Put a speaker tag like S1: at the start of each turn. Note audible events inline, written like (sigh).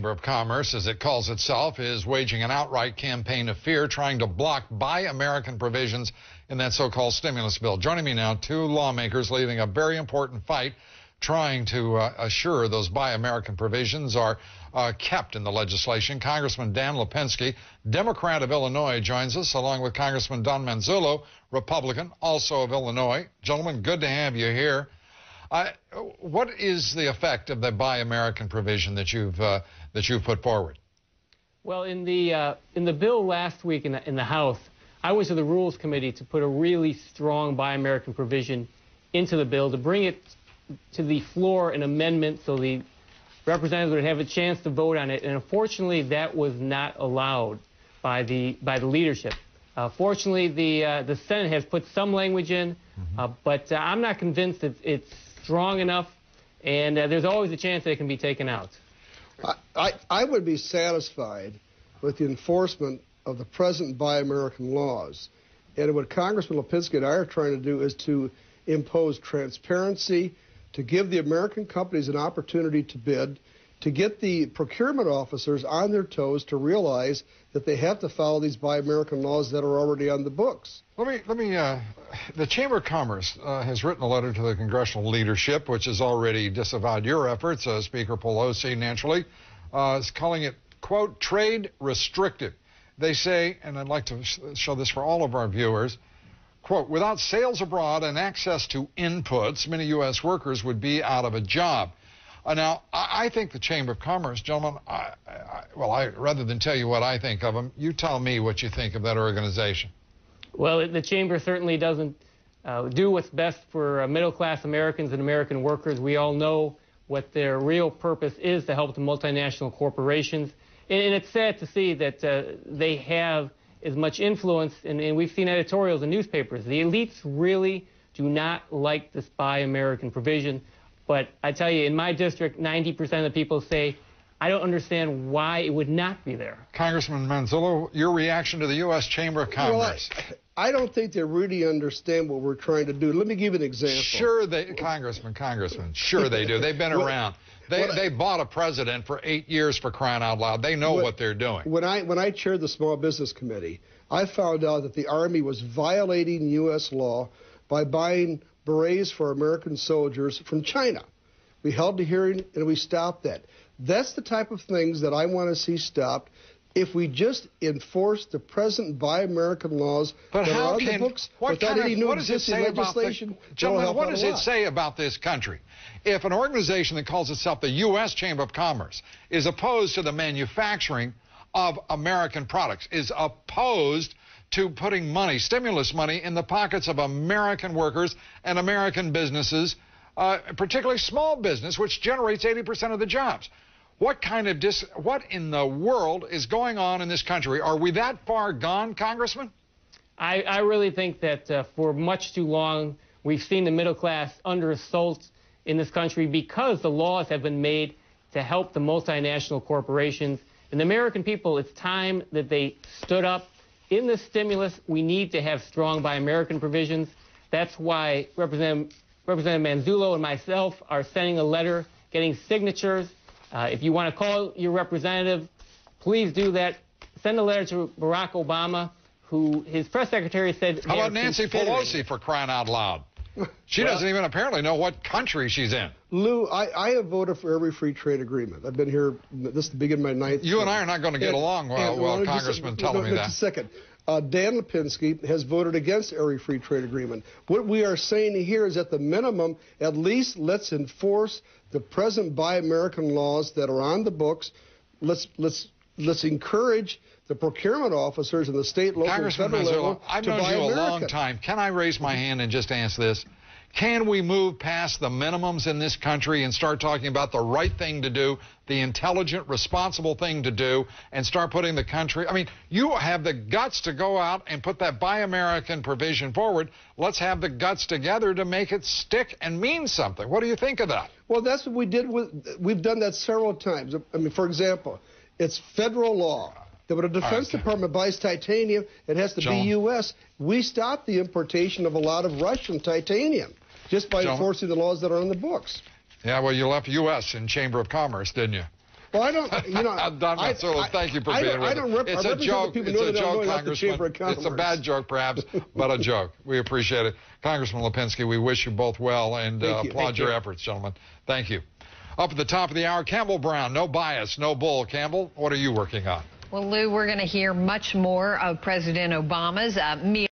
S1: Chamber of Commerce, as it calls itself, is waging an outright campaign of fear, trying to block Buy American provisions in that so-called stimulus bill. Joining me now, two lawmakers leading a very important fight trying to uh, assure those Buy American provisions are uh, kept in the legislation. Congressman Dan Lipinski, Democrat of Illinois, joins us, along with Congressman Don Manzullo, Republican, also of Illinois. Gentlemen, good to have you here. Uh, what is the effect of the Buy American provision that you've uh, that you've put forward?
S2: Well, in the uh, in the bill last week in the, in the House, I was to the Rules Committee to put a really strong Buy American provision into the bill to bring it to the floor an amendment so the representatives would have a chance to vote on it. And unfortunately, that was not allowed by the by the leadership. Uh, fortunately, the uh, the Senate has put some language in, mm-hmm. uh, but uh, I'm not convinced it's, it's strong enough, and uh, there's always a chance that it can be taken out.
S3: I, I, I would be satisfied with the enforcement of the present Buy American laws. And what Congressman Lipinski and I are trying to do is to impose transparency, to give the American companies an opportunity to bid, to get the procurement officers on their toes to realize that they have to follow these Buy American laws that are already on the books.
S1: Let me, let me. Uh, the Chamber of Commerce uh, has written a letter to the congressional leadership, which has already disavowed your efforts. Uh, Speaker Pelosi, naturally, uh, is calling it quote trade restrictive. They say, and I'd like to show this for all of our viewers. Quote, without sales abroad and access to inputs, many U.S. workers would be out of a job. Uh, now, I, I, think the Chamber of Commerce, gentlemen, I, I, well, I, rather than tell you what I think of them, you tell me what you think of that organization.
S2: Well, the Chamber certainly doesn't uh, do what's best for uh, middle-class Americans and American workers. We all know what their real purpose is to help the multinational corporations. And, and it's sad to see that uh, they have as much influence, and, and we've seen editorials in newspapers. The elites really do not like this Buy American provision. But I tell you, in my district, 90% of the people say, I don't understand why it would not be there.
S1: Congressman Manzullo, your reaction to the U.S. Chamber of Commerce.
S3: Well, I, I, don't think they really understand what we're trying to do. Let me give you an example.
S1: Sure, they, Congressman, Congressman, sure they do. They've been (laughs) around. They, they bought a president for eight years for crying out loud. They know what, what they're doing.
S3: When I, when I chaired the Small Business Committee, I found out that the Army was violating U.S. law by buying berets for American soldiers from China. We held a hearing and we stopped that. That's the type of things that I want to see stopped. If we just enforce the present Buy American laws
S1: but
S3: that
S1: how
S3: are on
S1: can,
S3: the books
S1: what
S3: without
S1: kind
S3: any
S1: of,
S3: new
S1: it
S3: legislation,
S1: the, gentlemen, what does it say about this country? If an organization that calls itself the U.S. Chamber of Commerce is opposed to the manufacturing of American products, is opposed to putting money, stimulus money, in the pockets of American workers and American businesses, uh, particularly small business, which generates 80% of the jobs. What kind of dis what in the world is going on in this country? Are we that far gone, Congressman?
S2: I, I really think that uh, for much too long we've seen the middle class under assault in this country because the laws have been made to help the multinational corporations. And the American people, it's time that they stood up in the stimulus, we need to have strong Buy American provisions. That's why Representative, Representative Manzullo and myself are sending a letter, getting signatures. Uh, if you want to call your representative, please do that. Send a letter to Barack Obama, who his press secretary said.
S1: How about Nancy Pelosi for crying out loud? She well, doesn't even apparently know what country she's in.
S3: Lou, I, I, have voted for every free trade agreement. I've been here, this is the beginning of my ninth
S1: You term. and I are not going to get and, along well, well, well Congressman just, telling no, me that.
S3: Just a second. Uh, Dan Lipinski has voted against every free trade agreement. What we are saying here is at the minimum, at least let's enforce the present Buy American laws that are on the books. Let's, let's, let's encourage the procurement officers in the state, local,
S1: Congressman
S3: federal level
S1: I've
S3: to
S1: known
S3: buy
S1: you
S3: American.
S1: a long time. Can I raise my hand and just ask this? Can we move past the minimums in this country and start talking about the right thing to do, the intelligent, responsible thing to do, and start putting the country? I mean, you have the guts to go out and put that Buy American provision forward. Let's have the guts together to make it stick and mean something. What do you think of that?
S3: Well, that's what we did with, we've done that several times. I mean, for example, it's federal law that when a Defense. Department buys titanium, it has to John. be U.S. We stopped the importation of a lot of Russian titanium just by John. enforcing the laws that are on the books.
S1: Yeah, well, you left U.S. in Chamber of Commerce, didn't you?
S3: Well, I don't, you know. (laughs)
S1: Don
S3: I-
S1: Manzullo,
S3: I-
S1: thank you for
S3: I
S1: being
S3: don't-
S1: with
S3: I don't rep-
S1: It's a joke. It's a joke,
S3: going out the Chamber
S1: Congressman. It's a bad joke, perhaps, but a joke. We appreciate it. Congressman Lipinski, we wish you both well and uh,
S3: you.
S1: applaud
S3: Thank
S1: your
S3: you.
S1: efforts, gentlemen. Thank you. Up at the top of the hour, Campbell Brown, no bias, no bull. Campbell, what are you working on?
S4: Well, Lou, we're going to hear much more of President Obama's uh.